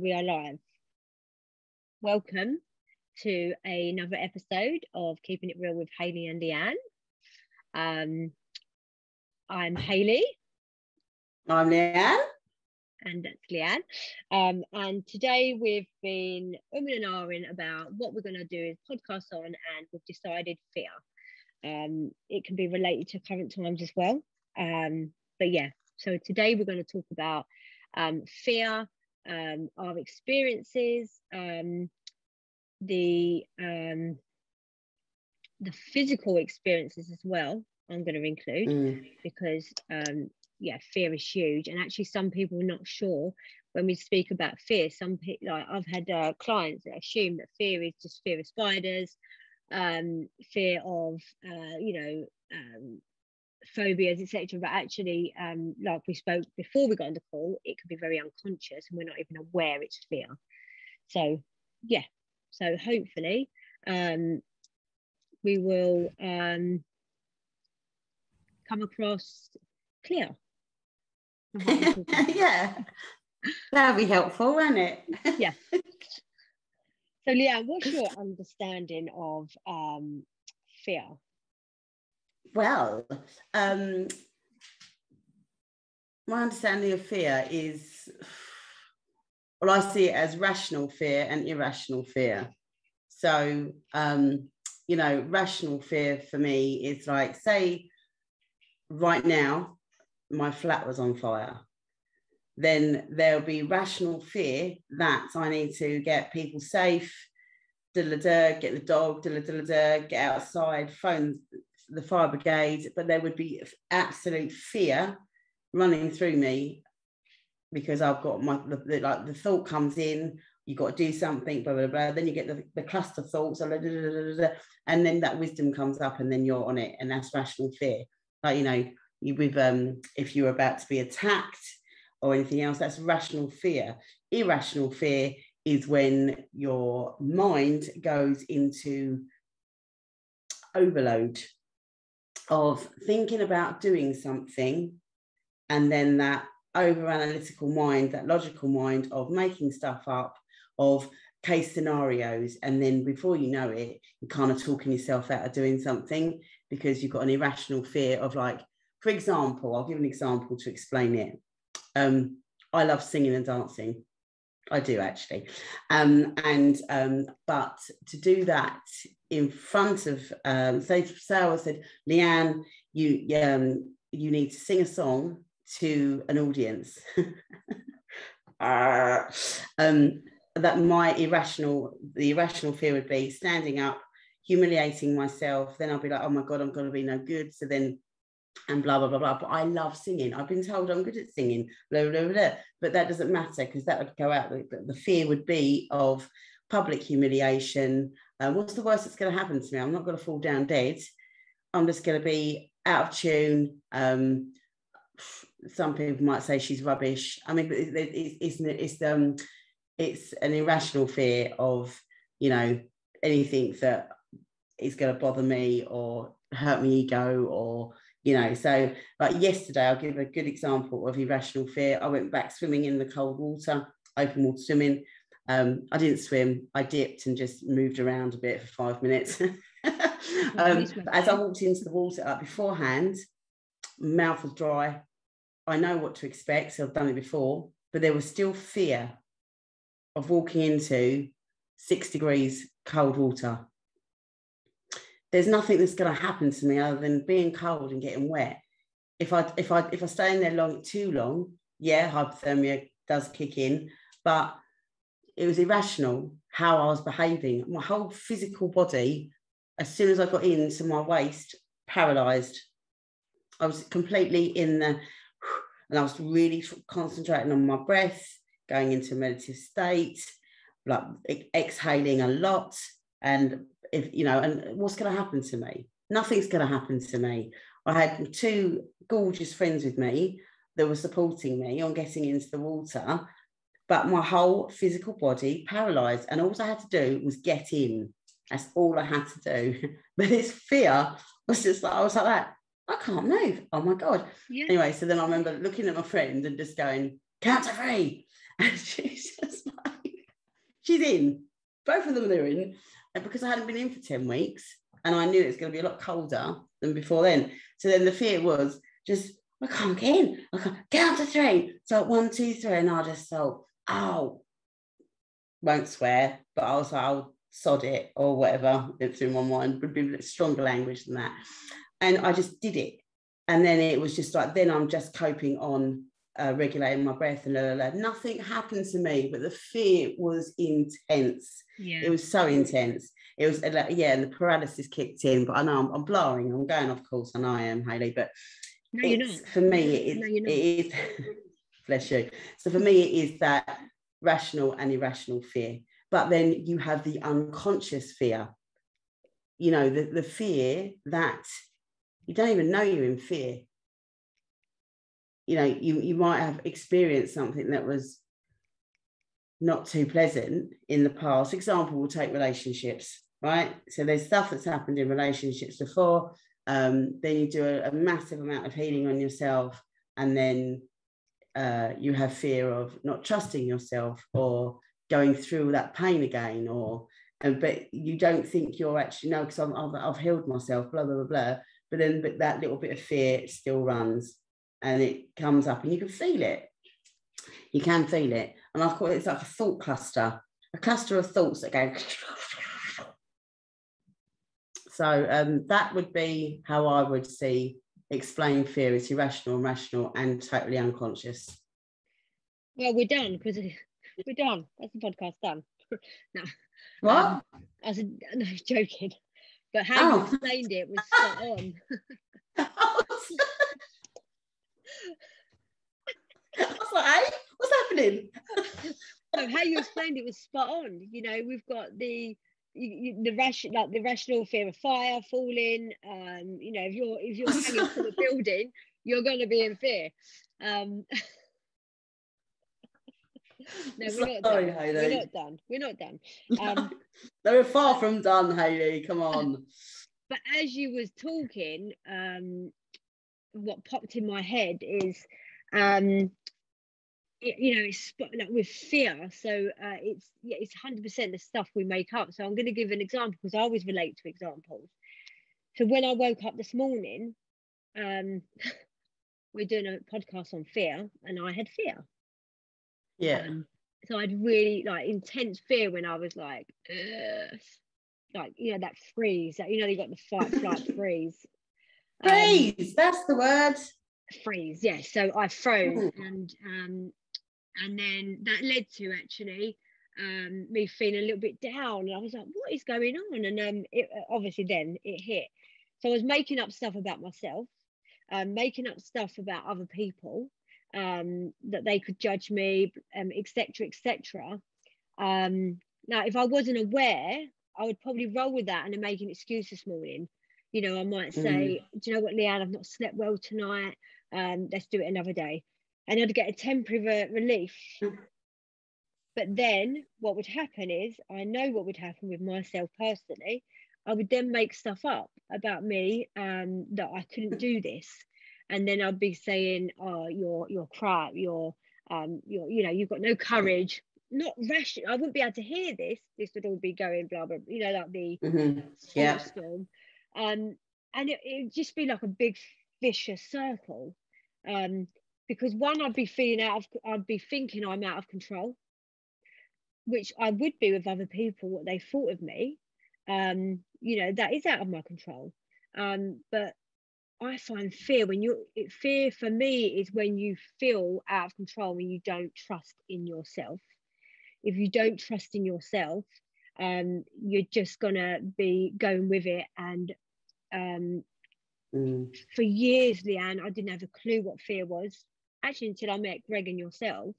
We are live. Welcome to another episode of Keeping It Real with Hayley and Leanne. Um, I'm Hayley. I'm Leanne. And that's Leanne. Um, and today we've been umming and ahhing about what we're going to do is podcast on, and we've decided fear. Um, it can be related to current times as well. Um, but yeah, so today we're going to talk about um, fear, um, our experiences, um, the um, the physical experiences as well. I'm going to include mm. because um, yeah, fear is huge, and actually some people are not sure when we speak about fear. Some people, like I've had uh, clients that assume that fear is just fear of spiders, um, fear of uh, you know um, phobias, etc. But actually, um, like we spoke before we got on the call, it could be very unconscious and we're not even aware it's fear. So, yeah. So hopefully, um, we will um, come across clear. yeah, that'll be helpful, won't it? yeah. So, Leanne, what's your understanding of um, fear? Well, um, my understanding of fear is, well, I see it as rational fear and irrational fear. So, um, you know, rational fear for me is like, say, right now, my flat was on fire. Then there'll be rational fear that I need to get people safe, get the dog, get outside, phone the fire brigade, but there would be absolute fear running through me because I've got my the, the, like the thought comes in, you've got to do something, blah blah blah. Then you get the, the cluster thoughts, blah, blah, blah, and then that wisdom comes up, and then you're on it, and that's rational fear. Like you know, you with um, if you're about to be attacked or anything else, that's rational fear. Irrational fear is when your mind goes into overload of thinking about doing something and then that over analytical mind, that logical mind of making stuff up, of case scenarios. And then before you know it, you're kind of talking yourself out of doing something because you've got an irrational fear of, like, for example, I'll give an example to explain it. Um, I love singing and dancing. I do actually. Um, and um, but to do that in front of um, say Sarah said, Leanne, you um, you need to sing a song to an audience. uh, um, that my irrational, the irrational fear would be standing up, humiliating myself. Then I'll be like, oh my God, I'm going to be no good. So then and blah blah blah blah. But I love singing. I've been told I'm good at singing. Blah blah blah. But that doesn't matter because that would go out. The, the, fear would be of public humiliation. Uh, what's the worst that's going to happen to me? I'm not going to fall down dead. I'm just going to be out of tune. Um, some people might say she's rubbish. I mean, it, it, it's it's um it's an irrational fear of you know anything that is going to bother me or hurt my ego or you know so like yesterday i'll give a good example of irrational fear i went back swimming in the cold water open water swimming um, i didn't swim. I dipped and just moved around a bit for five minutes. Um, as i walked into the water uh, beforehand mouth was dry. I know what to expect so i've done it before but there was still fear of walking into six degrees cold water. There's nothing that's going to happen to me other than being cold and getting wet. If I if I if I stay in there long too long, yeah, hypothermia does kick in, but it was irrational how I was behaving. My whole physical body, as soon as I got into my waist, paralyzed. I was completely in the, and I was really concentrating on my breath, going into a meditative state, like exhaling a lot, and if you know, and what's going to happen to me? Nothing's going to happen to me. I had two gorgeous friends with me that were supporting me on getting into the water, but my whole physical body paralyzed, and all I had to do was get in. That's all I had to do. But this fear was just like I was like that. I can't move. Oh my god. Yeah. Anyway, so then I remember looking at my friend and just going, count to three. And she's just like, she's in. Both of them are in. And because I hadn't been in for 10 weeks and I knew it was going to be a lot colder than before then. So then the fear was just, I can't get in. I can't out the train. So one, two, three. And I just thought, oh, won't swear, but I was like, I'll sod it or whatever. It's in my mind, would be stronger language than that. And I just did it. And then it was just like, then I'm just coping on uh, regulating my breath and la, la, la. nothing happened to me, but the fear was intense. Yeah. It was so intense. It was like, yeah, and the paralysis kicked in. But I know I'm, I'm blowing. I'm going off course. and I am, Hayley. But no, you're not. for me, it, no, it is. bless you. So for me, it is that rational and irrational fear. But then you have the unconscious fear. You know, the, the fear that you don't even know you're in fear you know you you might have experienced something that was not too pleasant in the past example we'll take relationships right so there's stuff that's happened in relationships before um, then you do a, a, massive amount of healing on yourself and then uh, you have fear of not trusting yourself or going through that pain again or and but you don't think you're actually no because I've, I've, healed myself blah blah blah blah but then but that little bit of fear still runs and it comes up and you can feel it. You can feel it. And I've called it, it's like a thought cluster, a cluster of thoughts that go. So um, that would be how I would see explain fear as irrational, rational, and totally unconscious. Well, we're done because we're done. That's the podcast done. no. What? Um, I was no, joking. But how oh. you explained it was spot on. I was like, hey, what's happening? so how you explained it was spot on. You know, we've got the you, the ration like the rational fear of fire falling. Um, you know, if you're if you're hanging from a building, you're going to be in fear. Um, no, we're not, Sorry, done. we're not done. We're not done. Um, no, we're far from done, Hayley. Come on. But as you was talking, um, what popped in my head is um it, you know it's like with fear so uh, it's yeah it's 100% the stuff we make up. So i'm going to give an example because i always relate to examples. So when i woke up this morning um we're doing a podcast on fear and i had fear. Yeah. Um, so i'd really like intense fear when i was like Ugh. like you know that freeze that you know you got the fight flight freeze? Freeze um, that's the word. Freeze yes yeah. so i froze and um and then that led to actually um me feeling a little bit down and i was like what is going on and um it, obviously then it hit so i was making up stuff about myself um, making up stuff about other people um, that they could judge me etc um, etc um, now if i wasn't aware i would probably roll with that and make an excuse this morning you know, I might say, mm. do you know what, Leanne, I've not slept well tonight. Um, let's do it another day. And I'd get a temporary relief. But then what would happen is, I know what would happen with myself personally. I would then make stuff up about me um, that I couldn't do this. And then I'd be saying, oh, you're, you're crap, you're, um, you're, you know, you've got no courage, not rational. I wouldn't be able to hear this. This would all be going blah blah. You know, like the mm-hmm. yeah. storm um, and it, it'd just be like a big vicious circle um, because one i'd be feeling out of i'd be thinking i'm out of control which i would be with other people what they thought of me. Um, you know that is out of my control. Um, but i find fear when you fear for me is when you feel out of control when you don't trust in yourself. If you don't trust in yourself um, you're just gonna be going with it and um, mm. for years leanne i didn't have a clue what fear was actually until i met greg and yourself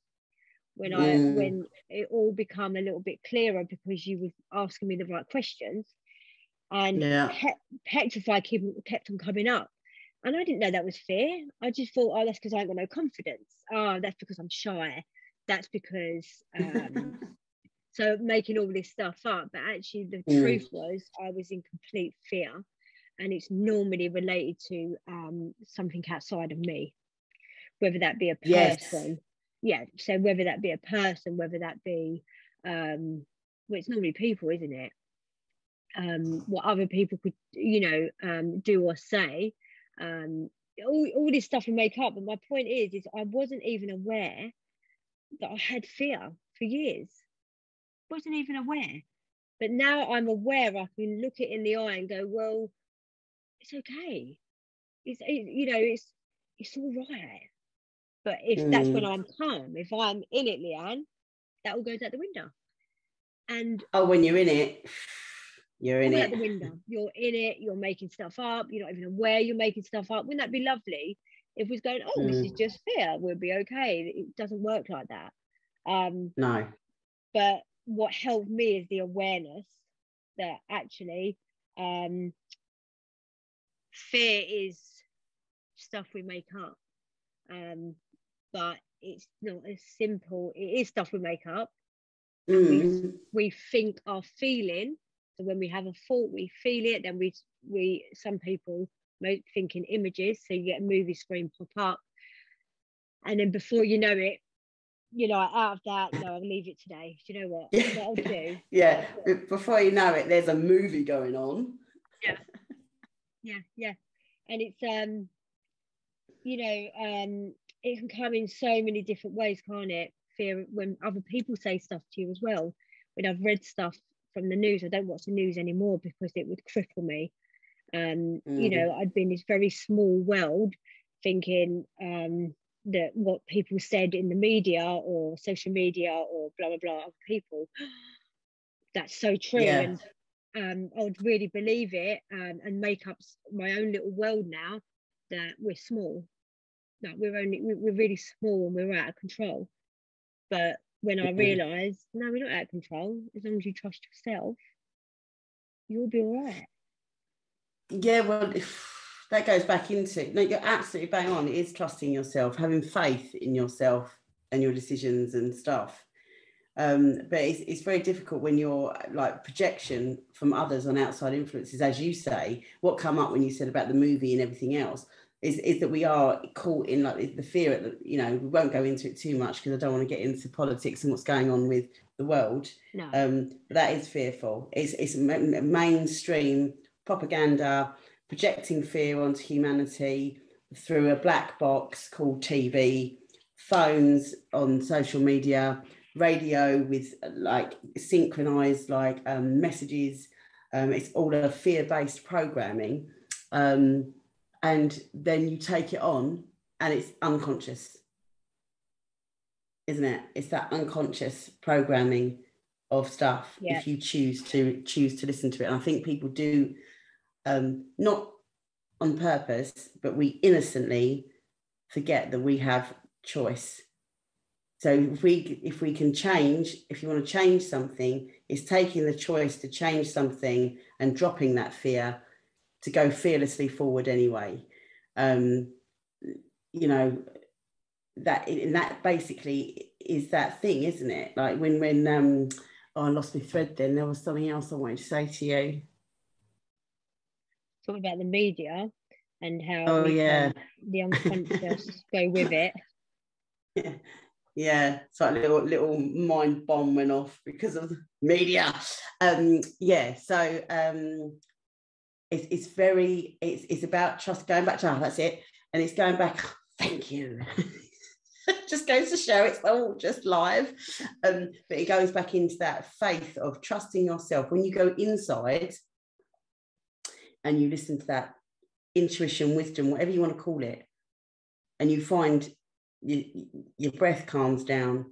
when i when it all became a little bit clearer because you were asking me the right questions. And yeah. pe- petrified kept, kept on coming up. And i didn't know that was fear i just thought oh that's because i ain't got no confidence. Oh that's because i'm shy. That's because um, So making all this stuff up, but actually the mm. truth was I was in complete fear, and it's normally related to um, something outside of me, whether that be a person. Yes. Yeah. So whether that be a person, whether that be um, well, it's normally people, isn't it? Um, what other people could, you know, um, do or say. Um, all, all this stuff we make up. But my point is, is I wasn't even aware that I had fear for years. Wasn't even aware. But now I'm aware. I can look it in the eye and go, well, it's okay. It's it, you know, it's it's all right. But if mm. that's when mm. I'm calm, if I'm in it, Leanne, that all goes out the window. And oh, when you're in it, you're in it. The window. You're in it. You're making stuff up. You're not even aware you're making stuff up. Wouldn't that be lovely? If we're going, oh, mm. this is mm. just fear, we'll be okay. It doesn't work like that. Um, no. But what helped me is the awareness that actually um, fear is stuff we make up. Um, but it's not as simple. It is stuff we make up. Mm. We, we think our feeling so when we have a thought, we feel it. Then we we some people think in images. So you get a movie screen pop up, and then before you know it, you know, out of that, no, I'll leave it today. Do you know what? Yeah. What I'll do. Yeah. Before you know it, there's a movie going on. Yeah. Yeah, yeah. And it's um, you know, um, it can come in so many different ways, can't it? Fear when other people say stuff to you as well. When I've read stuff from the news. I don't watch the news anymore because it would cripple me. Um, mm. You know, I'd been this very small world thinking um, that what people said in the media or social media or blah, blah, blah, of people, that's so true. Yeah. And um, I would really believe it um, and make up my own little world now that we're small. That we're only we're really small and we're out of control. But when I realised, no, we're not out of control. As long as you trust yourself, you'll be all right. Yeah, well, that goes back into no, you're absolutely bang on. It is trusting yourself, having faith in yourself and your decisions and stuff. Um, but it's, it's very difficult when you're like projection from others on outside influences, as you say. What come up when you said about the movie and everything else? Is, is that we are caught in like the fear that you know we won't go into it too much because I don't want to get into politics and what's going on with the world. No. Um, but that is fearful. It's it's mainstream propaganda projecting fear onto humanity through a black box called TV, phones on social media, radio with like synchronized like um, messages. Um, it's all a fear-based programming. Um, and then you take it on and it's unconscious isn't it? It's that unconscious programming of stuff yeah. if you choose to choose to listen to it. And i think people do um, not on purpose but we innocently forget that we have choice. So if we if we can change if you want to change something it's taking the choice to change something and dropping that fear to go fearlessly forward anyway. Um, you know, that and that basically is that thing, isn't it? Like when when um oh, I lost my thread then there was something else I wanted to say to you. Talking about the media and how oh yeah the unconscious go with it. Yeah. Yeah, it's like a little little mind bomb went off because of the media. Um, yeah, so um, it's, it's very it's, it's about trust going back to oh, that's it. And it's going back thank you. Just goes to show it's all just live. Um, but it goes back into that faith of trusting yourself. When you go inside and you listen to that intuition wisdom whatever you want to call it and you find you, your breath calms down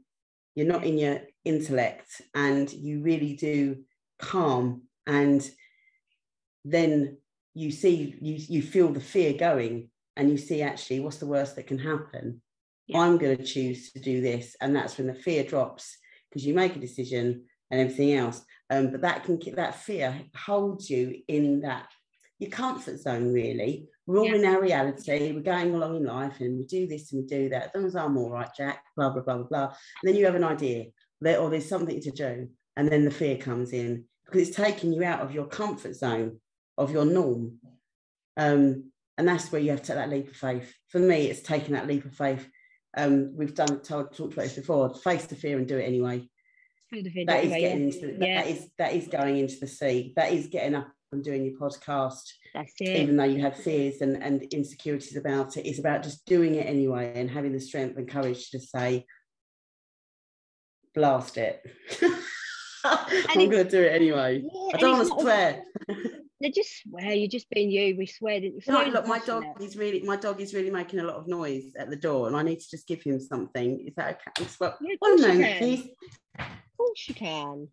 you're not in your intellect and you really do calm and then you see you you feel the fear going and you see actually what's the worst that can happen? Yeah. i'm going to choose to do this. And that's when the fear drops because you make a decision and everything else. Um, but that can that fear holds you in that your comfort zone really. We're all yeah. in our reality. We're going along in life and we do this and we do that. As long as i'm all right jack blah blah blah blah blah. And then you have an idea that or there's something to do. And then the fear comes in because it's taking you out of your comfort zone of your norm. Um, and that's where you have to take that leap of faith. For me, it's taking that leap of faith. Um, we've done told, talked about this before. Face the fear and do it anyway. that is getting into the, yeah. that is that is going into the sea. That is getting up and doing your podcast. That's it. Even though you have fears and, and insecurities about it, it's about just doing it anyway and having the strength and courage to say, blast it. I'm going to do it anyway. Yeah, I don't want to swear. they just swear. You're just being you. We swear. That you're no, look, my dog is really my dog is really making a lot of noise at the door, and I need to just give him something. Is that okay? Well, yeah, one moment, please. Of course you can.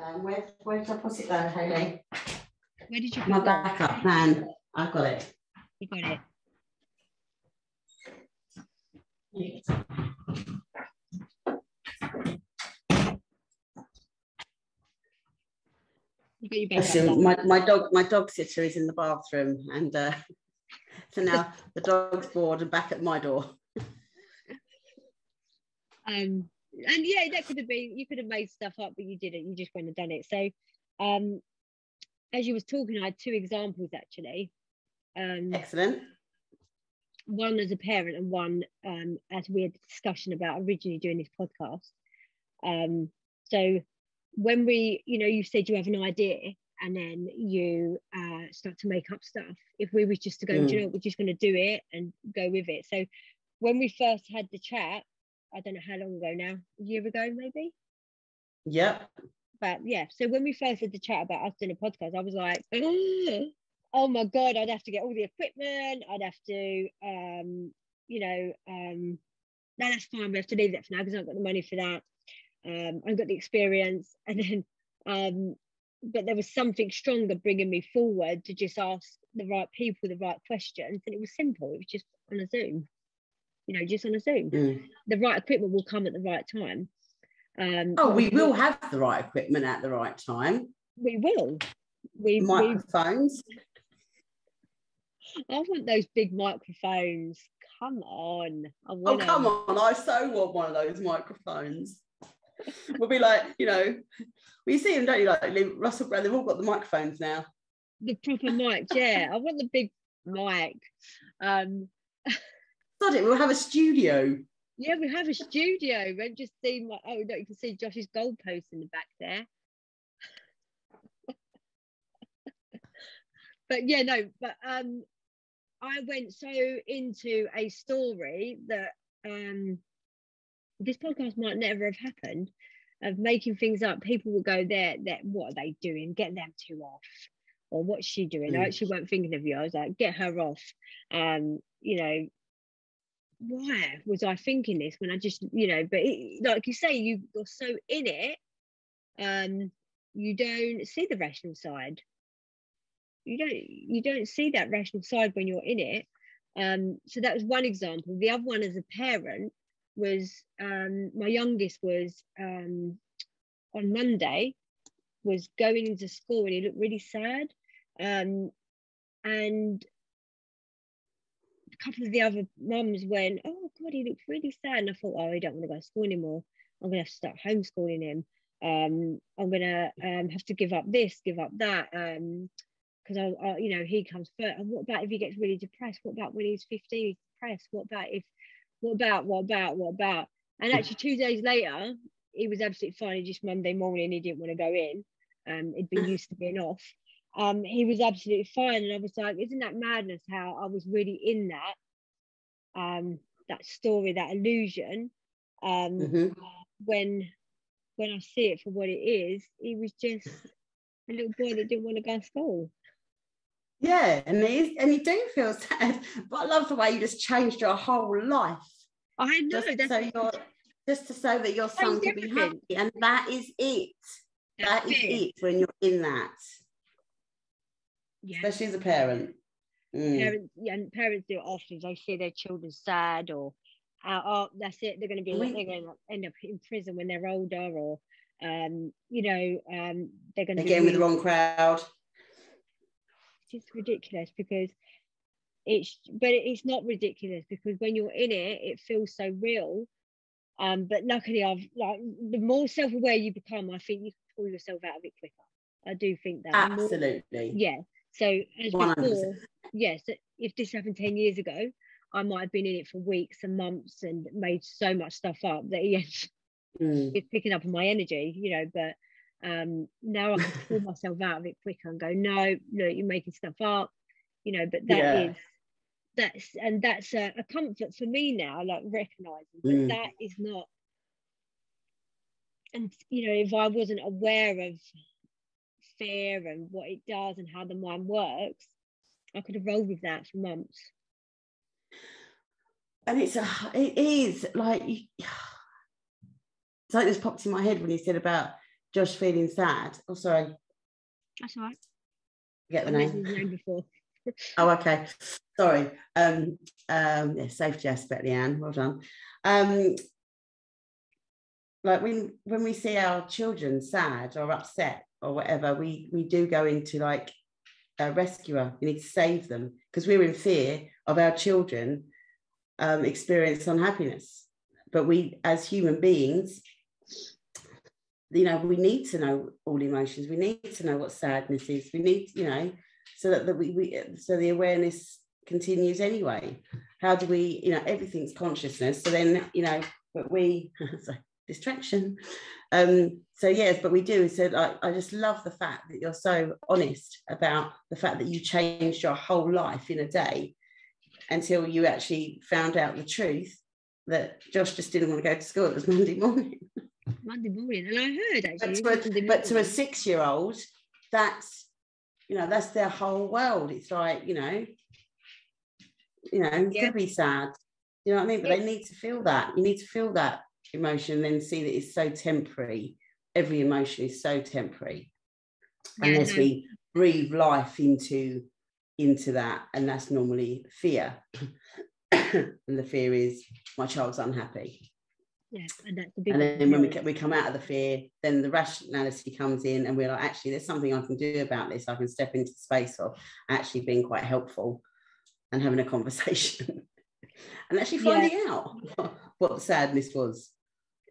Um, where where did I put it there, Hayley? Where did you put my backup plan? I've got it. You got it. My, my dog my dog sitter is in the bathroom and uh, so now the dog's bored and back at my door. Um and yeah that could have been you could have made stuff up but you didn't. You just went and done it. So um as you was talking i had two examples actually. Um excellent. one as a parent and one um as we had a discussion about originally doing this podcast. Um so when we, you know, you said you have an idea and then you uh, start to make up stuff. If we were just to go, mm. you know, we're just going to do it and go with it. So when we first had the chat, I don't know how long ago now, a year ago maybe. yeah But yeah, so when we first had the chat about us doing a podcast, I was like, oh my god, I'd have to get all the equipment. I'd have to, um, you know, um, no, that's fine. We have to leave that for now because I've got the money for that um, I got the experience, and then, um, but there was something stronger bringing me forward to just ask the right people the right questions, and it was simple. It was just on a Zoom, you know, just on a Zoom. Mm. The right equipment will come at the right time. Um, oh, we will have the right equipment at the right time. We will. We microphones. I want those big microphones. Come on. oh, come on. I so want one of those microphones we'll be like, you know, well, you see them, don't you? Like Russell Brand, they've all got the microphones now. The proper mic, yeah. I want the big mic. Um, it. We'll have a studio. Yeah, we have a studio. We've just seen my. Oh no, you can see Josh's goalpost in the back there. but yeah, no. But um, I went so into a story that um this podcast might never have happened of making things up. People will go there, that what are they doing? Get them two off. Or what's she doing? Mm. I actually weren't thinking of you. I was like, get her off. Um, you know, why was I thinking this when I just, you know, but it, like you say, you, you're so in it, um, you don't see the rational side. You don't you don't see that rational side when you're in it. Um, so that was one example. The other one as a parent was um, my youngest was um, on Monday was going into school and he looked really sad. Um, and a couple of the other mums went, Oh God, he looks really sad. And I thought, Oh, he don't want to go to school anymore. I'm gonna have to start homeschooling him. Um, I'm gonna um, have to give up this, give up that. Um, because I, I, you know, he comes first. And what about if he gets really depressed? What about when he's 15, he's depressed? What about if what about, what about, what about? And actually, two days later, he was absolutely fine. He just Monday morning, he didn't want to go in. Um, he'd been used to being off. Um, he was absolutely fine. And I was like, isn't that madness how I was really in that, um, that story, that illusion. Um, mm-hmm. when, when I see it for what it is, he was just a little boy that didn't want to go to school. Yeah, and is, and you do feel sad, but I love the way you just changed your whole life. I know just so you're, just to so that your son can be happy, and that is it. That's that is it. it. when you're in that. Yeah. Especially as a parent. Mm. Parents, yeah, and parents do it often. They see their children sad, or uh, oh, that's it. They're going to be, they're going to end up in prison when they're older, or um, you know, um, they're going to get in with the wrong crowd it's ridiculous because it's but it's not ridiculous because when you're in it it feels so real. Um but luckily i've like the more self-aware you become i think you can pull yourself out of it quicker. I do think that. Absolutely more, yeah. So as 100%. before yes if this happened 10 years ago i might have been in it for weeks and months and made so much stuff up that yes Mm. it's picking up on my energy, you know, but um now I can pull myself out of it quicker and go, no, no, you're making stuff up, you know, but that is Yeah. that's and that's a, a comfort for me now, like recognizing that Mm. that is not and you know, if I wasn't aware of fear and what it does and how the mind works, I could have rolled with that for months. and it's a it is like you- something just popped in my head when you said about Josh feeling sad. Oh, sorry, That's all right. get the name. name before. Oh, okay. Sorry. Um, um, yeah, safety aspect, Leanne. Well done. Um, like when when we see our children sad or upset or whatever, we we do go into like a rescuer. We need to save them because we're in fear of our children um, experience unhappiness. But we, as human beings, you know, we need to know all emotions. We need to know what sadness is. We need, you know, so that, that we, we so the awareness continues anyway. How do we, you know, everything's consciousness. So then, you know, but we sorry, distraction. Um, so yes, but we do. So I, I just love the fact that you're so honest about the fact that you changed your whole life in a day until you actually found out the truth that Josh just didn't want to go to school. It was Monday morning. Monday morning, and I heard actually. But to, a, but to a six-year-old, that's you know that's their whole world. It's like you know, you know, it's Yeah. gonna be sad. You know what I mean? But they need to feel that. You need to feel that emotion, and then see that it's so temporary. Every emotion is so temporary, Yeah, unless no. we breathe life into into that, and that's normally fear. and the fear is my child's unhappy. Yeah, and that's the big. And then when we, we come out of the fear, then the rationality comes in, and we're like, actually, there's something I can do about this. I can step into the space of actually being quite helpful and having a conversation and actually Yeah. finding out what the sadness was.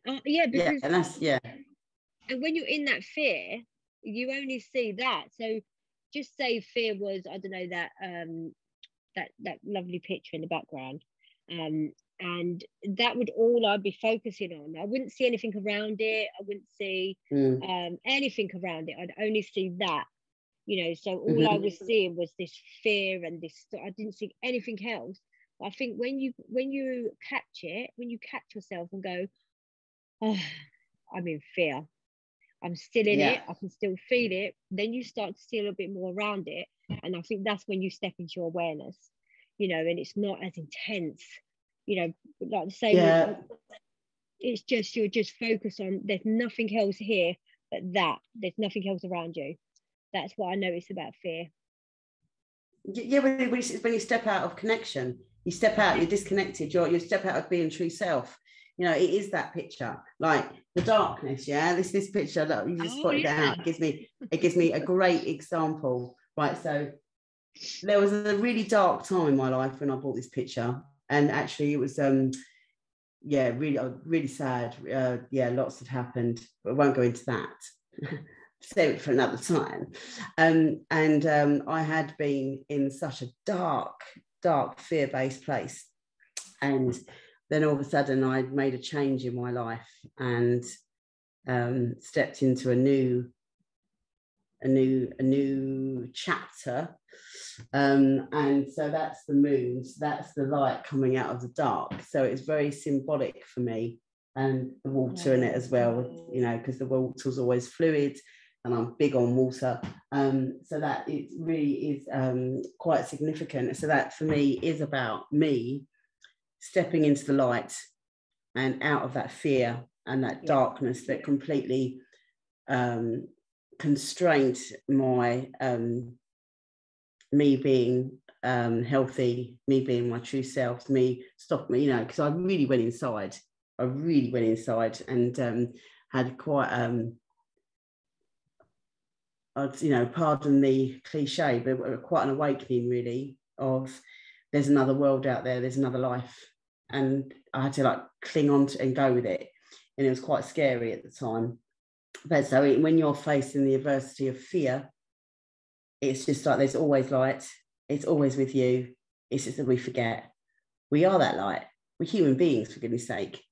Uh, yeah, Yeah, and that's yeah, and when you're in that fear, you only see that. So just say fear was, I don't know, that um that that lovely picture in the background. Um and that would all I'd be focusing on. I wouldn't see anything around it. I wouldn't see Mm, um anything around it. I'd only see that. You know, so all I Mhm. was seeing was this fear and this I didn't see anything else. I think when you when you catch it, when you catch yourself and go, oh, I'm in fear. I'm still in it. I can still feel it. Then you start to see a little bit more around it. And I think that's when you step into your awareness, you know, and it's not as intense, you know, like the same. Yeah. It's just, you're just focused on, there's nothing else here but that. There's nothing else around you. That's what I notice about fear. Yeah. When, when you, when you step out of connection, you step out, you're disconnected. You're you step out of being true self. You know, it is that picture, like the darkness. Yeah, this this picture. Look, you just Oh, spotted it yeah. out. It gives me it gives me a great example. Right, so there was a really dark time in my life when I bought this picture, and actually it was um yeah really uh, really sad. Uh, yeah, lots had happened, but I won't go into that. Save for another time. Um, and um, I had been in such a dark, dark, fear-based place, and then all of a sudden I'd made a change in my life and um, stepped into a new a new a new chapter um and so that's the moon so that's the light coming out of the dark. So it's very symbolic for me and the water in it as well you know because the water's always fluid and i'm big on water. Um so that it really is um quite significant. So that for me is about me stepping into the light and out of that fear and that Yeah. darkness that completely um constrained my um me being um healthy me being my true self me stop me you know because i really went inside. I really went inside and um had quite um I'd, you know pardon the cliche but quite an awakening really of there's another world out there there's another life. And i had to like cling on to and go with it. And it was quite scary at the time. But so when you're facing the adversity of fear, it's just like there's always light. It's always with you. It's just that we forget. We are that light. We're human beings, for goodness sake.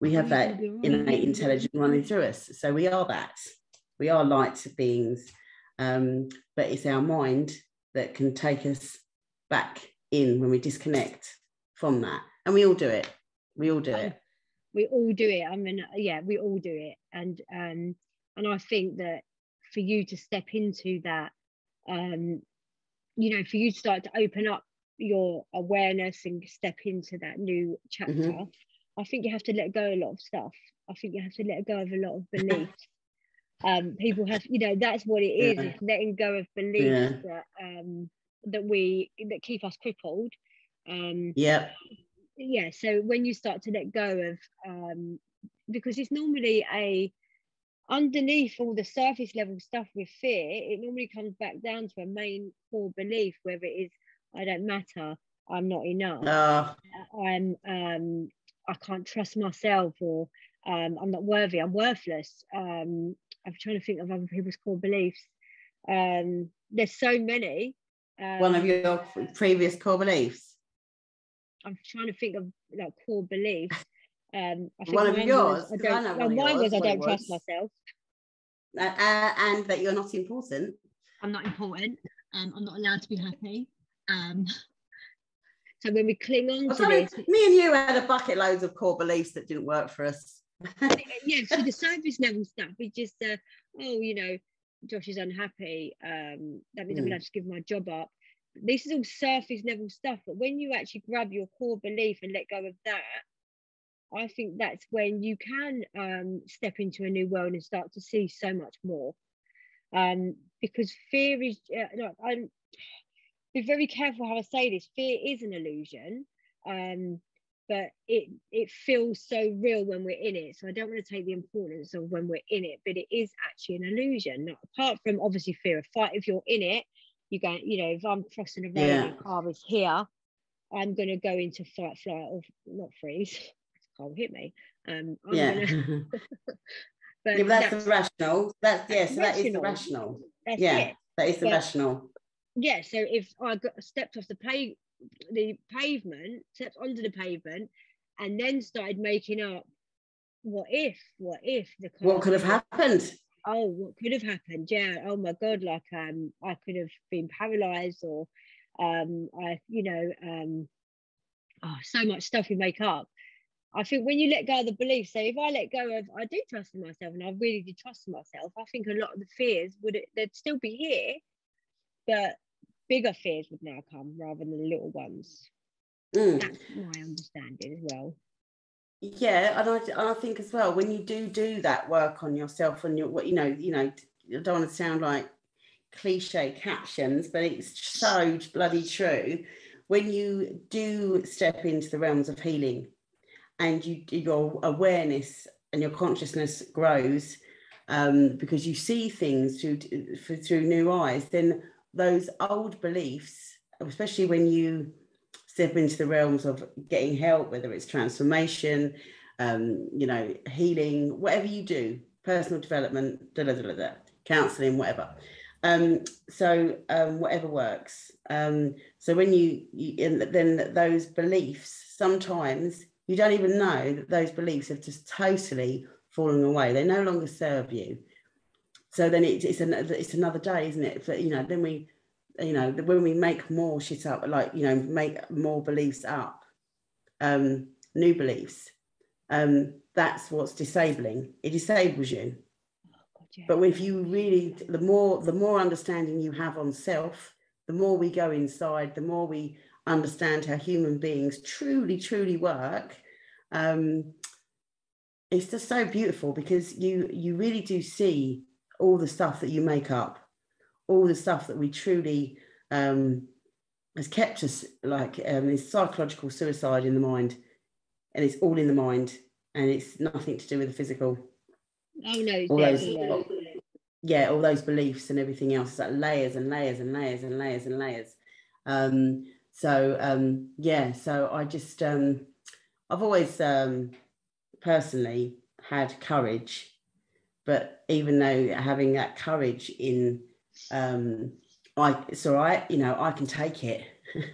We have that innate intelligence running through us. So we are that. We are light beings. Um, but it's our mind that can take us back in when we disconnect from that. And we all do it. We all do it. We all do it. I mean, yeah, we all do it. And um, and I think that for you to step into that, um, you know, for you to start to open up your awareness and step into that new chapter, mm-hmm. I think you have to let go a lot of stuff. I think you have to let go of a lot of beliefs. um, people have, you know, that's what it is. Yeah. It's letting go of beliefs yeah. that um, that we that keep us crippled. Um, yeah. Yeah. So when you start to let go of, um, because it's normally a underneath all the surface level stuff with fear, it normally comes back down to a main core belief, whether it is I don't matter, I'm not enough, uh, I'm um, I can't trust myself, or um, I'm not worthy, I'm worthless. Um, I'm trying to think of other people's core beliefs. Um, there's so many. Um, One of your previous core beliefs. I'm trying to think of like core beliefs. Um, I think one of yours. Was, I don't, I well, mine was I don't trust myself. Uh, uh, and that you're not important. I'm not important. Um, I'm not allowed to be happy. Um, so when we cling on to this, me and you had a bucket loads of core beliefs that didn't work for us. yeah, so the surface level stuff is just, uh, oh, you know, Josh is unhappy. Um, that means mm. I'm gonna have to give my job up. This is all surface level stuff, but when you actually grab your core belief and let go of that, I think that's when you can um, step into a new world and start to see so much more. Um, because fear is, uh, no, I'm be very careful how I say this. Fear is an illusion, um, but it it feels so real when we're in it. So I don't want to take the importance of when we're in it, but it is actually an illusion. Now, apart from obviously fear of fight, if you're in it, you go, you know, if I'm crossing a road yeah. and a car is here, I'm going to go into fight, flight, or not freeze. Can't hit me. Um, I'm yeah. Gonna... but yeah, but that's, that's rational. That's yeah, so that is the rational. That's yeah, it. that is the but, rational yeah, so if I got stepped off the pay the pavement, stepped onto the pavement, and then started making up what if, what if the what could have happened? Oh, what could have happened? Yeah. Oh my God, like um, I could have been paralyzed, or um, I, you know, um, oh, so much stuff you make up. I think when you let go of the belief, so if I let go of, I do trust in myself, and I really do trust in myself. I think a lot of the fears would they'd still be here, but bigger fears would now come rather than the little ones. Mm. That's my understanding as well. Yeah, and I, I think as well when you do do that work on yourself and you what you know you know I don't want to sound like cliche captions, but it's so bloody true. When you do step into the realms of healing, and you your awareness and your consciousness grows um, because you see things through through new eyes, then those old beliefs, especially when you step into the realms of getting help, whether it's transformation, um, you know, healing, whatever you do, personal development, da, da, da, da, counseling, whatever. Um, so um, whatever works. Um, so when you, you then those beliefs, sometimes you don't even know that those beliefs have just totally fallen away. They no longer serve you so then it, it's another it's another day isn't it but you know then we you know when we make more shit up like you know make more beliefs up um new beliefs um that's what's disabling it disables you oh, God, yeah. but if you really the more the more understanding you have on self the more we go inside the more we understand how human beings truly truly work um it's just so beautiful because you you really do see all the stuff that you make up, all the stuff that we truly um, has kept us like um, is psychological suicide in the mind, and it's all in the mind, and it's nothing to do with the physical. Oh no, all those, yeah, all those beliefs and everything else, it's like layers and layers and layers and layers and layers. Um, so um, yeah, so I just um, I've always um, personally had courage but even though having that courage in um i it's all right you know i can take it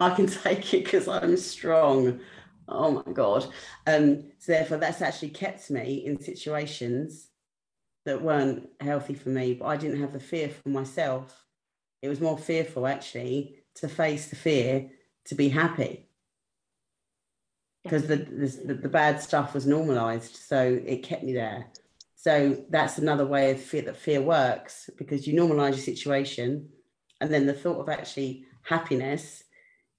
i can take it because i'm strong oh my god. Um, so therefore, that's actually kept me in situations that weren't healthy for me. But I didn't have the fear for myself. It was more fearful actually to face the fear to be happy. Because the, the, the bad stuff was normalized so it kept me there. So that's another way of fear that fear works because you normalize your situation and then the thought of actually happiness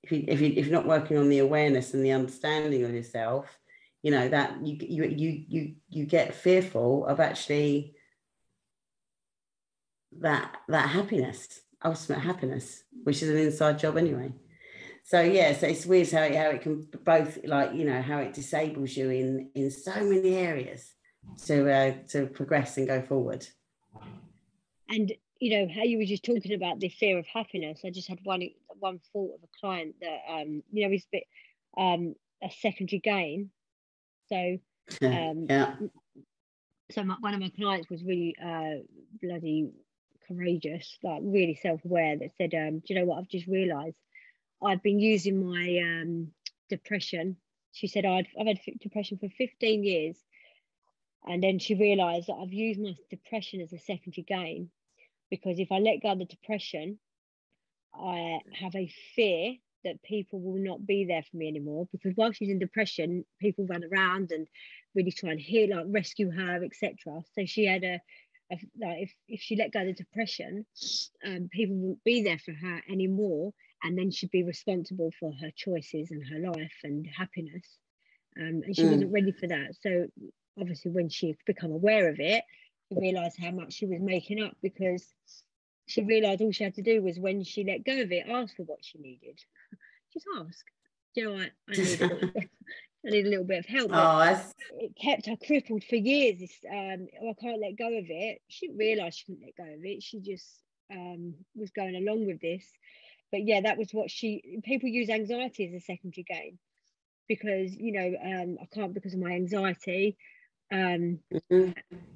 if, you, if, you, if you're not working on the awareness and the understanding of yourself you know that you you you you, you get fearful of actually that that happiness ultimate happiness which is an inside job anyway. So yeah so it's weird how it, how it can both like you know how it disables you in in so many areas to uh, to progress and go forward. And you know how you were just talking about the fear of happiness i just had one one thought of a client that um you know is a bit um a secondary gain. So um yeah so my, one of my clients was really uh bloody courageous like really self-aware that said um do you know what i've just realized I've been using my um, depression. She said I'd, I've had depression for 15 years. And then she realized that I've used my depression as a secondary gain because if I let go of the depression, I have a fear that people will not be there for me anymore because while she's in depression, people run around and really try and heal, like rescue her, etc. So she had a, a, like if, if she let go of the depression, um, people wouldn't be there for her anymore and then she'd be responsible for her choices and her life and happiness. Um, and she mm. wasn't ready for that. So obviously, when she become aware of it, she realised how much she was making up because she realised all she had to do was when she let go of it, ask for what she needed. Just ask. You know what? I need a little bit, I need a little bit of help. Oh, it kept her crippled for years. This, um, oh, I can't let go of it. She didn't realise she couldn't let go of it. She just um, was going along with this but yeah that was what she people use anxiety as a secondary gain because you know um, i can't because of my anxiety um, mm-hmm.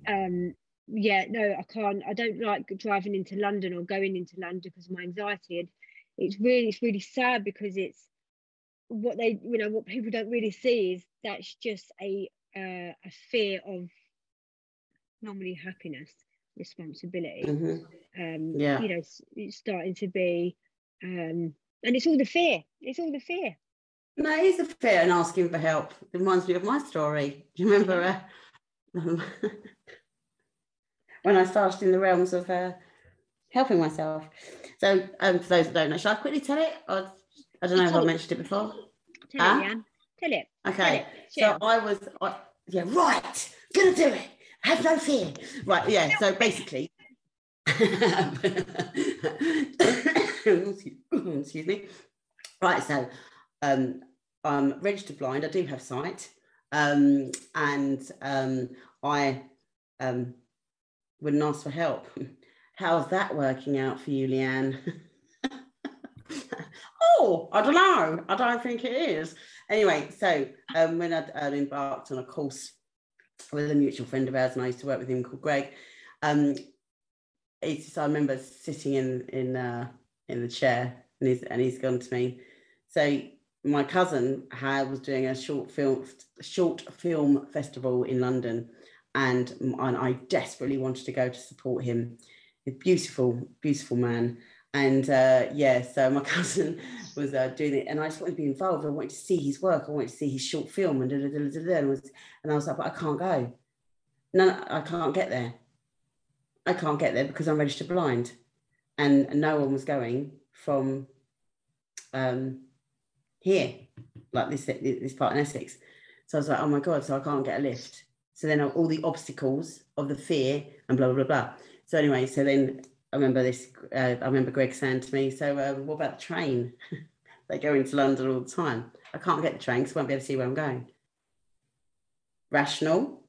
um, yeah no i can't i don't like driving into london or going into london because of my anxiety and it's really it's really sad because it's what they you know what people don't really see is that's just a uh, a fear of normally happiness responsibility mm-hmm. um yeah you know it's, it's starting to be um, and it's all the fear. It's all the fear. No, it is the fear and asking for help. It reminds me of my story. Do you remember uh, when I started in the realms of uh, helping myself? So, um, for those that don't know, shall I quickly tell it? Or, I don't know if I mentioned it before. Tell huh? it, Jan. Tell it. Okay. Tell it. So I was, I, yeah, right. Gonna do it. Have no fear. Right. Yeah. So basically. excuse me. Right, so um, I'm registered blind. I do have sight, um, and um, I um, wouldn't ask for help. How's that working out for you, Leanne? oh, I don't know. I don't think it is. Anyway, so um, when I'd, I'd, embarked on a course with a mutual friend of ours, and I used to work with him called Greg. Um, it's, I remember sitting in in uh, in the chair and he's and he's gone to me. So my cousin had was doing a short film short film festival in London, and, and I desperately wanted to go to support him. A beautiful, beautiful man. And uh, yeah, so my cousin was uh, doing it, and I just wanted to be involved. I wanted to see his work. I wanted to see his short film, and da, da, da, da, and, was, and I was like, but I can't go. No, I can't get there. I can't get there because I'm registered blind and no one was going from um, here, like this this part in Essex. So I was like, oh my god, so I can't get a lift. So then all the obstacles of the fear and blah blah blah blah. So anyway, so then I remember this. Uh, I remember Greg saying to me, "So uh, what about the train? they go into London all the time. I can't get the train because I won't be able to see where I'm going." Rational,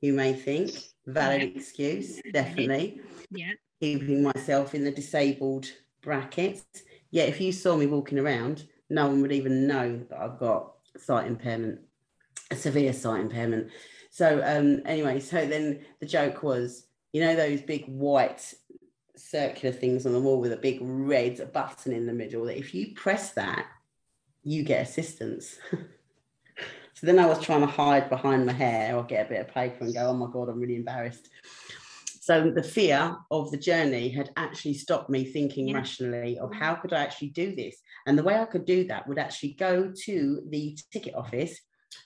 you may think, valid yeah. excuse, definitely. Yeah keeping myself in the disabled brackets. Yeah, if you saw me walking around, no one would even know that I've got sight impairment, a severe sight impairment. So um, anyway, so then the joke was, you know, those big white circular things on the wall with a big red button in the middle. That if you press that, you get assistance. So then I was trying to hide behind my hair or get a bit of paper and go, oh my God, I'm really embarrassed. So the fear of the journey had actually stopped me thinking yeah. rationally of how could I actually do this? And the way I could do that would actually go to the ticket office,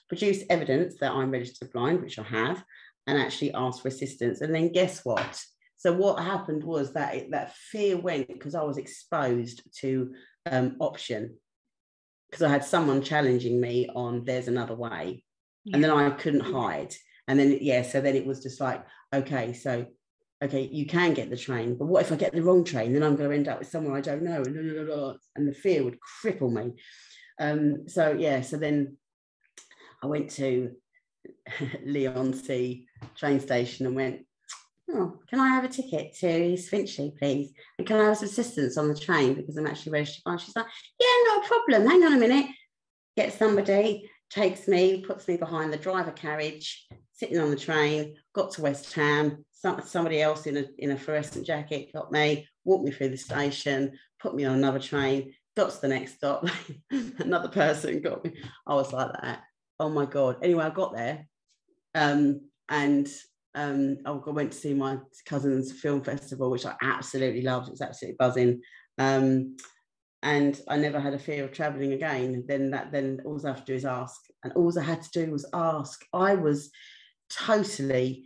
produce evidence that I'm registered blind, which I have, and actually ask for assistance. And then guess what? So what happened was that it, that fear went because I was exposed to um, option because I had someone challenging me on there's another way, yeah. and then I couldn't hide. And then yeah, so then it was just like okay, so okay, you can get the train, but what if I get the wrong train? Then I'm going to end up with someone I don't know, and the fear would cripple me. Um, so yeah, so then I went to Leigh-on-Sea train station and went, oh, can I have a ticket to Finchley, please? And can I have some assistance on the train because I'm actually registered blind? She's like, yeah, no problem. Hang on a minute. Get somebody, takes me, puts me behind the driver carriage, sitting on the train, got to West Ham. Some, somebody else in a, in a fluorescent jacket got me, walked me through the station, put me on another train, got to the next stop. another person got me. I was like that. Oh my God. Anyway, I got there. Um, and um, I went to see my cousin's film festival, which I absolutely loved. It was absolutely buzzing. Um, and I never had a fear of traveling again. Then that then all I have to do is ask. And all I had to do was ask. I was totally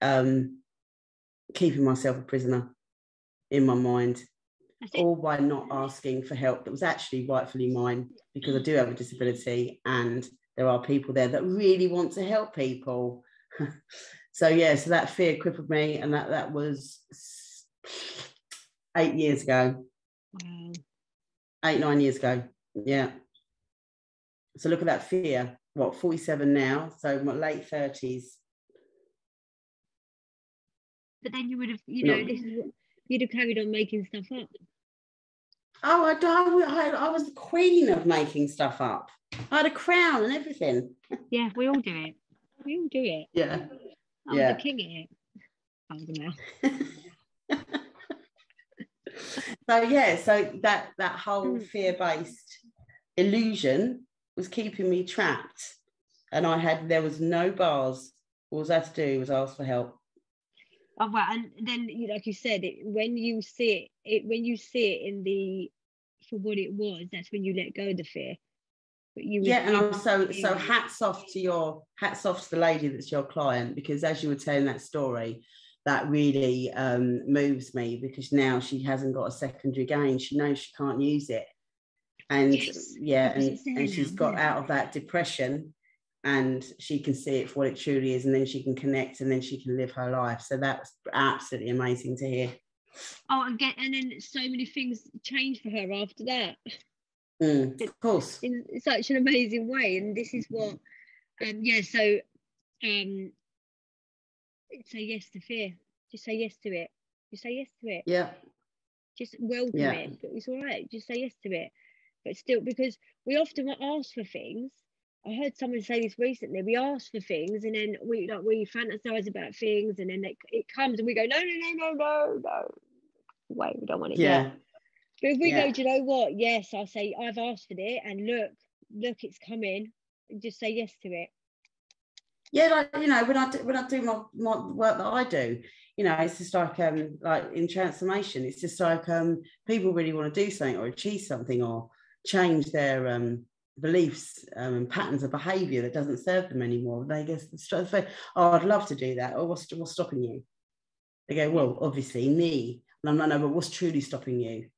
um, keeping myself a prisoner in my mind, all by not asking for help that was actually rightfully mine because I do have a disability and there are people there that really want to help people. so yeah, so that fear crippled me, and that that was eight years ago. Wow. Eight nine years ago. Yeah. So look at that fear. What forty seven now? So my late thirties. But then you would have, you know, no. this is you'd have carried on making stuff up. Oh, I, I, I was the queen of making stuff up. I had a crown and everything. Yeah, we all do it. We all do it. Yeah. I'm yeah. the king at it. I so yeah, so that that whole hmm. fear-based illusion was keeping me trapped. And I had there was no bars. All I had to do was ask for help. Oh well, and then like you said, it, when you see it, it, when you see it in the for what it was, that's when you let go of the fear. But you yeah, and also so hats off to your hats off to the lady that's your client because as you were telling that story, that really um, moves me because now she hasn't got a secondary gain. She knows she can't use it, and yes. yeah, and, and she's got out of that depression, and she can see it for what it truly is, and then she can connect, and then she can live her life. So that's absolutely amazing to hear. Oh, and get and then so many things change for her after that. Mm, of course. In such an amazing way. And this is what um yeah, so um say yes to fear. Just say yes to it. Just say yes to it. Yeah. Just welcome yeah. it. It's all right. Just say yes to it. But still, because we often ask for things. I heard someone say this recently. We ask for things, and then we like we fantasize about things, and then it, it comes, and we go, no, no, no, no, no, no. Wait, we don't want it. Yeah. Yet. But if we yeah. go, do you know what? Yes, I'll say I've asked for it, and look, look, it's coming. And just say yes to it. Yeah, like you know, when I do, when I do my, my work that I do, you know, it's just like um like in transformation, it's just like um people really want to do something or achieve something or change their um beliefs um, and patterns of behavior that doesn't serve them anymore. They guess, oh, I'd love to do that. Or what's, what's stopping you? They go, well, obviously me. And I'm like, no, but what's truly stopping you?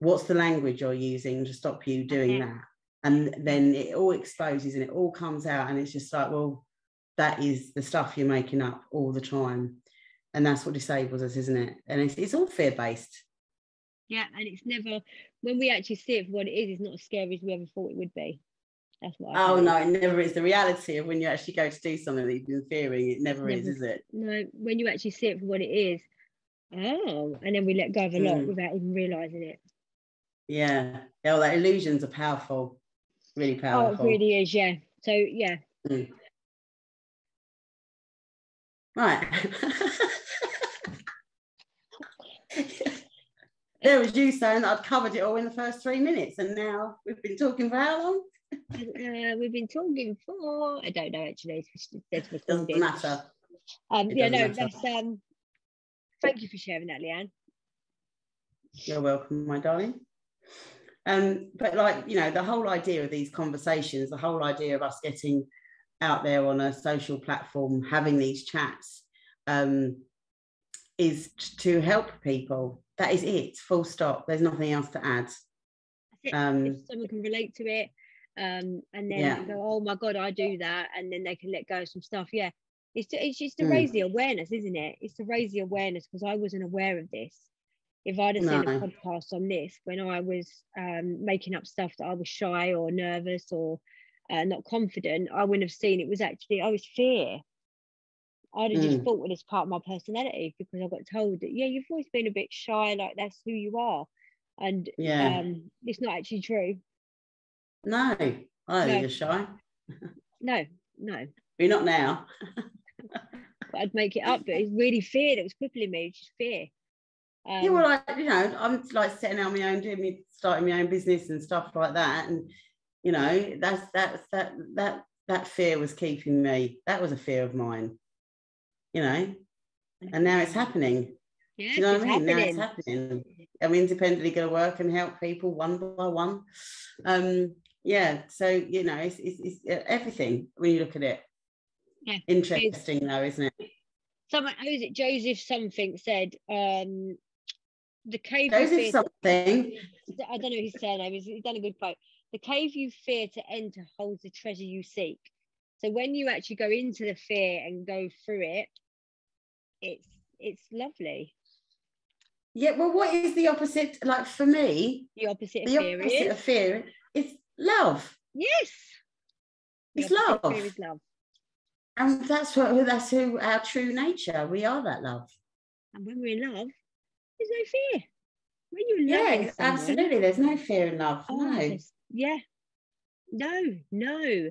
What's the language you're using to stop you doing that? And then it all exposes and it all comes out and it's just like well that is the stuff you're making up all the time. And that's what disables us isn't it? And it's, it's all fear based yeah and it's never when we actually see it for what it is it's not as scary as we ever thought it would be. That's what I oh no it never is. The reality of when you actually go to do something that you've been fearing it never, never. is is it? No when you actually see it for what it is oh and then we let go of a lot mm. without even realizing it yeah. Yeah, well, illusions are powerful. Really powerful. Oh, it really is, yeah. So yeah. Mm. Right. there was you saying that I'd covered it all in the first three minutes, and now we've been talking for how long? uh, we've been talking for. I don't know actually. It's Doesn't matter. Um, It yeah, no, matter. that's um. Thank you for sharing that, Leanne. You're welcome, my darling. Um, but like you know, the whole idea of these conversations, the whole idea of us getting out there on a social platform, having these chats, um, is to help people. That is it. Full stop. There's nothing else to add. Um, if someone can relate to it, um, and then Yeah. go, oh my god, I do that, and then they can let go of some stuff. Yeah, it's to, it's just to Mm. raise the awareness, isn't it? It's to raise the awareness because I wasn't aware of this. If I'd have seen a podcast on this when I was um, making up stuff that I was shy or nervous or uh, not confident, I wouldn't have seen it was actually I was fear. I'd have just Mm. thought it was part of my personality because I got told that yeah, you've always been a bit shy, like that's who you are, and Yeah. um, it's not actually true. No, I don't No. you're shy. No, no. You're not now. I'd make it up, but it's really fear that was crippling me, just fear. Um, yeah, well, like you know, I'm like setting out my own, doing me, starting my own business and stuff like that, and you know, that's that's that that that fear was keeping me. That was a fear of mine, you know, and now it's happening. yes, you know it's what I mean? Now it's happening. happening. I'm independently going to work and help people one by one. Um, yeah, so you know, it's, it's, it's uh, everything when you look at it. Yeah, Interesting though, isn't it? Someone, who is it? Joseph something said, um, the cave. you Joseph something. I don't know his surname. He's, he's done a good quote. The cave you fear to enter holds the treasure you seek. So when you actually go into the fear and go through it, it's it's lovely. Yeah, well, what is the opposite? Like for me, The opposite of the fear opposite is of fear is love. yes. It's love. Is love. And that's what that's who our true nature. We are that love. And when we're in love, there's no fear. When you're loving Yeah, absolutely. There's no fear in love. oh, no. yeah. No, no.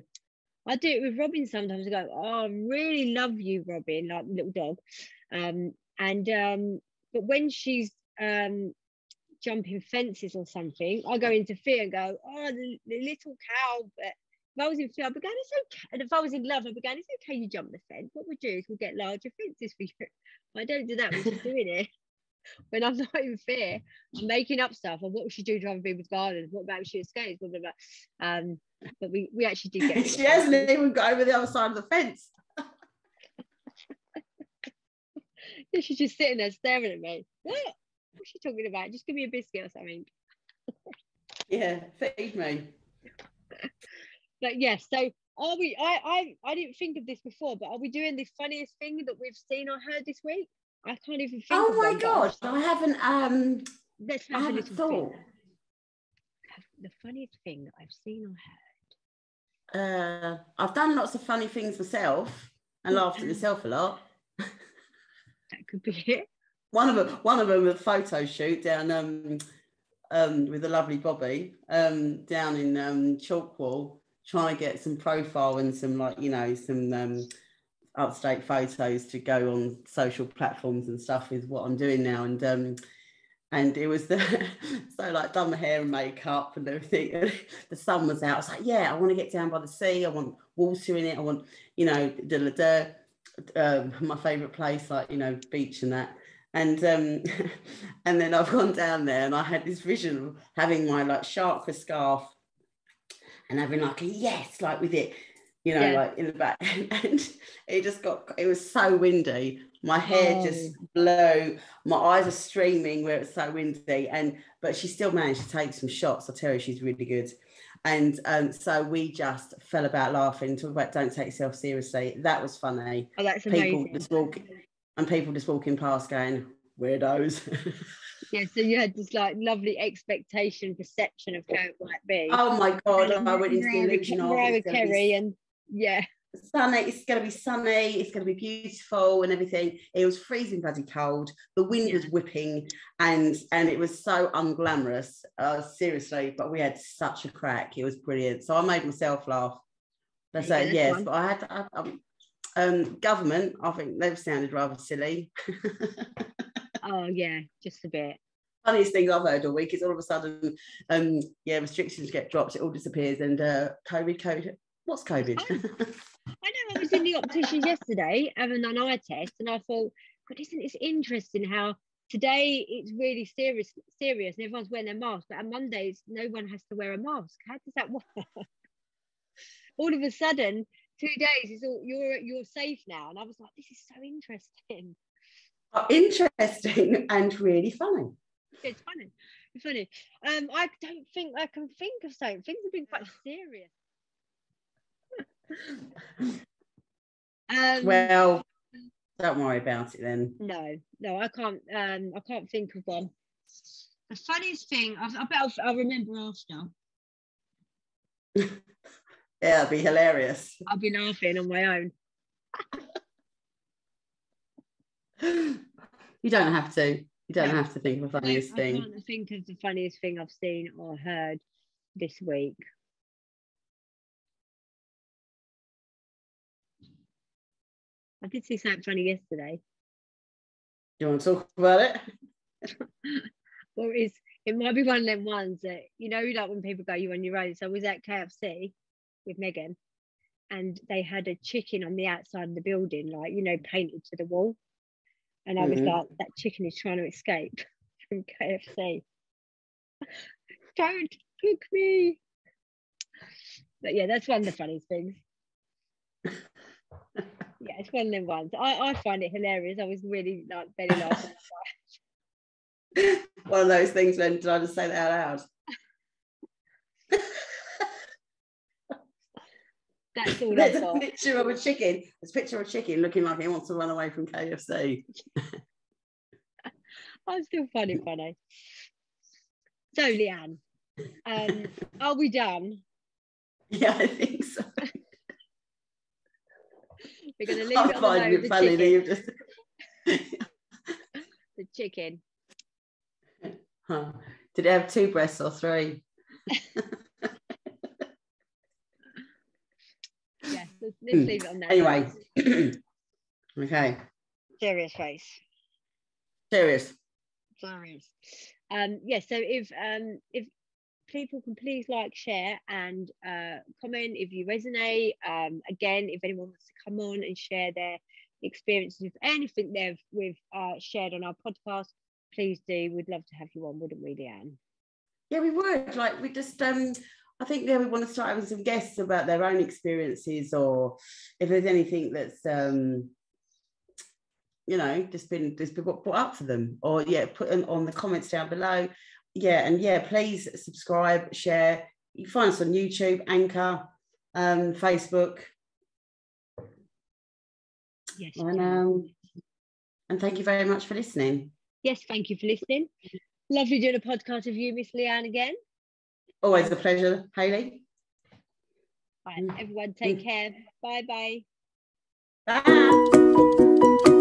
I do it with Robin sometimes. I go, oh, I really love you, Robin, like the little dog. Um, and um, but when she's um jumping fences or something, I go into fear and go, oh, the, the little cow. But if I was in fear, I'd be going, it's okay. And if I was in love, I'd be going, it's okay, you jump the fence. What we'll do is we'll get larger fences for you. I don't do that when just doing it. When I'm not in fear, I'm making up stuff. Or what would she do driving people's gardens? What about if she escapes? Blah, blah, blah. Um, but we, we actually did get. she hasn't even got over the other side of the fence. Yeah, she's just sitting there staring at me. What? What's she talking about? Just give me a biscuit or something. Yeah, feed me. But yes, so are we? I, I I didn't think of this before, but are we doing the funniest thing that we've seen or heard this week? I can't even think. Oh of my gosh, I haven't um Let's have a haven't thought. think. The funniest thing that I've seen or heard. Uh I've done lots of funny things myself and laughed at myself a lot. That could be it. One of them, one of them, a photo shoot down um, um, with the lovely Bobby um, down in um, Chalkwell, trying to get some profile and some like you know some um, upstate photos to go on social platforms and stuff is what I'm doing now. And um, and it was the so like done my hair and makeup and everything. The sun was out. I was like, yeah, I want to get down by the sea. I want water in it. I want you know da da da. Um, my favourite place, like you know, beach and that and um and then I've gone down there and I had this vision of having my like chakra scarf and having like a yes like with it you know Yeah. like in the back and it just got it was so windy my hair just Oh. blew my eyes are streaming where it's so windy and but she still managed to take some shots I tell you she's really good and um so we just fell about laughing talk about don't take yourself seriously that was funny Oh, that's people amazing. just walk and people just walking past going weirdos Yeah, so you had this like lovely expectation, perception of how it might be. oh my god i went into the illusion of Mariah Carey and yeah, sunny it's going to be sunny it's going to be beautiful and everything it was freezing bloody cold the wind was whipping and and it was so unglamorous uh, seriously but we had such a crack it was brilliant so i made myself laugh that's Yeah, it yes one. but i had I, um, um government i think they've sounded rather silly oh yeah, just a bit. funniest thing I've heard all week is all of a sudden, um, yeah, restrictions get dropped, it all disappears, and uh, COVID, COVID. What's COVID? Oh, I know. I was in the opticians yesterday having an eye test, and I thought, God, isn't this interesting? How today it's really serious, serious, and everyone's wearing their mask, but on Mondays no one has to wear a mask. How does that work? all of a sudden, two days is all you're you're safe now, and I was like, this is so interesting. Oh, interesting and really funny. It's funny. It's funny. Um, I don't think I can think of something. Things have been quite serious. Um, well, don't worry about it then. No, no, I can't. Um, I can't think of one. The funniest thing, I, I bet I'll, I'll remember after. yeah, it'll be hilarious. I'll be laughing on my own. you don't have to. You don't have to think of the funniest I, thing. I can't think of the funniest thing I've seen or heard this week. I did see something funny yesterday. Do you want to talk about it? or is it might be one of them ones that you know, like when people go, you on your own. So I was at KFC with Megan, and they had a chicken on the outside of the building, like you know, painted to the wall. And I was mm-hmm. like, that chicken is trying to escape from KFC. Don't cook me. But yeah, that's one of the funniest things. Yeah, it's one of them ones. I, I find it hilarious. I was really like very laughing. one of those things when did I just say that out loud? That's all There's a picture of a chicken. There's a picture of a chicken looking like he wants to run away from KFC. I'm still funny, funny. So, Leanne, um, are we done? Yeah, I think so. We're going to leave I it on the, it funny that you've just... the chicken. Huh. Did it have two breasts or three? let's, let's hmm. leave it on that. Anyway, okay. Serious face. Serious. Serious. Um, yeah. So if um if people can please like, share, and uh, comment if you resonate. Um, again, if anyone wants to come on and share their experiences with anything they've we've uh, shared on our podcast, please do. We'd love to have you on, wouldn't we, Leanne? Yeah, we would. Like we just um I think yeah, we want to start having some guests about their own experiences, or if there's anything that's um, you know just been just been brought up for them, or yeah, put them on the comments down below. Yeah, and yeah, please subscribe, share. You can find us on YouTube, Anchor, um, Facebook. Yes. And, um, and thank you very much for listening. Yes, thank you for listening. Lovely doing a podcast with you, Miss Leanne, again. Always a pleasure, Hayley. Right, everyone take care. Bye-bye. Bye.